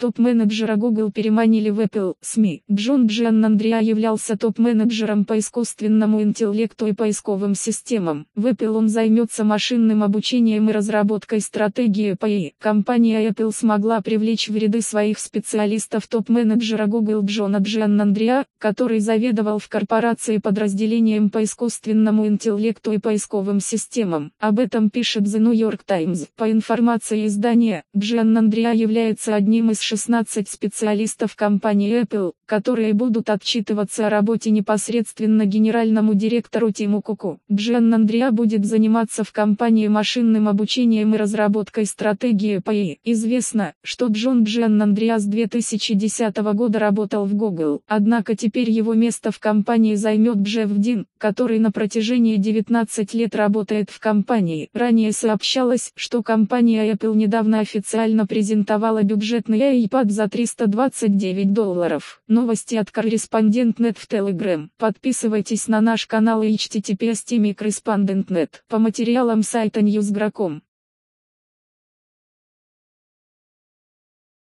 топ-менеджера Google переманили в Apple СМИ. Джон Джиан Андреа являлся топ-менеджером по искусственному интеллекту и поисковым системам. В Apple он займется машинным обучением и разработкой стратегии по ИИ. Компания Apple смогла привлечь в ряды своих специалистов топ-менеджера Google Джона Джиан Андреа, который заведовал в корпорации подразделением по искусственному интеллекту и поисковым системам. Об этом пишет The New York Times. По информации издания, Джиан Андреа является одним из 16 специалистов компании Apple, которые будут отчитываться о работе непосредственно генеральному директору Тиму Куку. Джиан Андреа будет заниматься в компании машинным обучением и разработкой стратегии по ИИ. Известно, что Джон Джиан Андреа с 2010 года работал в Google, однако теперь его место в компании займет Джефф Дин, который на протяжении 19 лет работает в компании. Ранее сообщалось, что компания Apple недавно официально презентовала бюджетный iPad за 329 долларов. Новости от корреспондент.нет в Telegram. Подписывайтесь на наш канал и https По материалам сайта Newsgro.com.